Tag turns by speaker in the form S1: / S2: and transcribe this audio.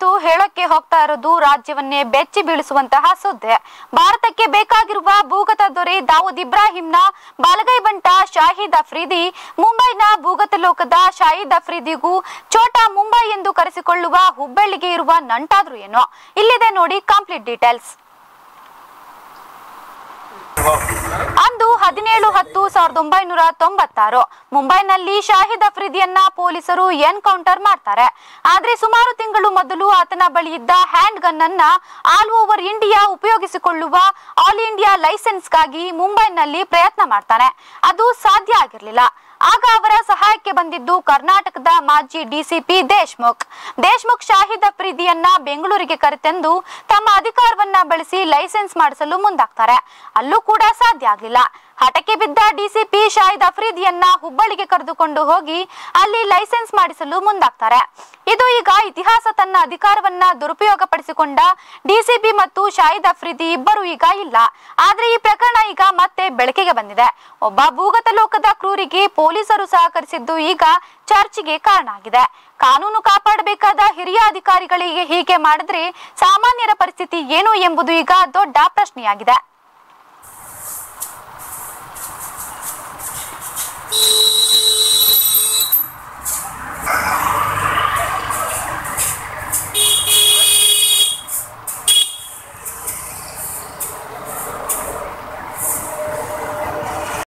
S1: ಇವತ್ತು ಹೇಳಕ್ಕೆ ಹೋಗ್ತಾ ಇರೋದು ರಾಜ್ಯವನ್ನೇ ಬೆಚ್ಚಿ ಬೀಳಿಸುವಂತಹ ಸುದ್ದಿ. ಭಾರತಕ್ಕೆ ಬೇಕಾಗಿರುವ ಭೂಗತ ದೊರೆ ದಾವೂದ್ ಇಬ್ರಾಹಿಂನ ಬಾಲಗೈ ಬಂಟ ಶಾಹಿದ್ ಅಫ್ರಿದಿ. ಮುಂಬೈನ ಭೂಗತ ಲೋಕದ ಶಾಹಿದ್ ಅಫ್ರಿದಿಗೂ ಚೋಟಾ ಮುಂಬೈ ಎಂದು ಕರೆಸಿಕೊಳ್ಳುವ ಹುಬ್ಬಳ್ಳಿಗೆ ಇರುವ ನಂಟಾದ್ರು ಏನೋ. ಇಲ್ಲಿದೆ ನೋಡಿ ಕಂಪ್ಲೀಟ್ ಡೀಟೇಲ್ಸ್. ಹದಿನೇಳು ಹತ್ತು ಸಾವಿರದ ಒಂಬೈನೂರ ತೊಂಬತ್ತಾರು. ಮುಂಬೈನಲ್ಲಿ ಶಾಹಿದ್ ಅಫ್ರಿದಿಯನ್ನ ಪೊಲೀಸರು ಎನ್ಕೌಂಟರ್ ಮಾಡ್ತಾರೆ. ಆದ್ರೆ ಸುಮಾರು ತಿಂಗಳು ಮೊದಲು ಆತನ ಬಳಿ ಇದ್ದ ಹ್ಯಾಂಡ್ ಗನ್ ಅನ್ನ ಆಲ್ ಓವರ್ ಇಂಡಿಯಾ ಉಪಯೋಗಿಸಿಕೊಳ್ಳುವ ಆಲ್ ಇಂಡಿಯಾ ಲೈಸೆನ್ಸ್ಗಾಗಿ ಮುಂಬೈನಲ್ಲಿ ಪ್ರಯತ್ನ ಮಾಡ್ತಾನೆ. ಅದು ಸಾಧ್ಯ ಆಗಿರಲಿಲ್ಲ. ಆಗ ಅವರ ಸಹಾಯಕ್ಕೆ ಬಂದಿದ್ದು ಕರ್ನಾಟಕದ ಮಾಜಿ ಡಿಸಿಪಿ ದೇಶ್ಮುಖ್. ದೇಶ್ಮುಖ್ ಶಾಹಿದ್ ಅಫ್ರಿದಿಯನ್ನ ಬೆಂಗಳೂರಿಗೆ ಕರೆತಂದು ತಮ್ಮ ಅಧಿಕಾರವನ್ನ ಬಳಸಿ ಲೈಸೆನ್ಸ್ ಮಾಡಿಸಲು ಮುಂದಾಗ್ತಾರೆ. ಅಲ್ಲೂ ಕೂಡ ಸಾಧ್ಯ ಆಗಲಿಲ್ಲ ಹಠಕ್ಕೆ ಬಿದ್ದ ಡಿಸಿಪಿ ಶಾಹಿದ್ ಅಫ್ರೀದಿಯನ್ನ ಹುಬ್ಬಳ್ಳಿಗೆ ಕರೆದುಕೊಂಡು ಹೋಗಿ ಅಲ್ಲಿ ಲೈಸೆನ್ಸ್ ಮಾಡಿಸಲು ಮುಂದಾಗ್ತಾರೆ. ಇದು ಈಗ ಇತಿಹಾಸ ತನ್ನ ಅಧಿಕಾರವನ್ನ ದುರುಪಯೋಗ ಪಡಿಸಿಕೊಂಡ ಡಿಸಿಪಿ ಮತ್ತು ಶಾಹಿದ್ ಅಫ್ರಿದಿ ಇಬ್ಬರು ಈಗ ಇಲ್ಲ. ಆದ್ರೆ ಈ ಪ್ರಕರಣ ಈಗ ಮತ್ತೆ ಬೆಳಕಿಗೆ ಬಂದಿದೆ. ಒಬ್ಬ ಭೂಗತ ಲೋಕದ ಕ್ರೂರಿಗೆ ಪೊಲೀಸರು ಸಹಕರಿಸಿದ್ದು ಈಗ ಚರ್ಚೆಗೆ ಕಾರಣ ಆಗಿದೆ. ಕಾನೂನು ಕಾಪಾಡಬೇಕಾದ ಹಿರಿಯ ಅಧಿಕಾರಿಗಳಿಗೆ ಹೀಗೆ ಮಾಡಿದ್ರೆ ಸಾಮಾನ್ಯರ ಪರಿಸ್ಥಿತಿ ಏನು ಎಂಬುದು ಈಗ ದೊಡ್ಡ ಪ್ರಶ್ನೆಯಾಗಿದೆ.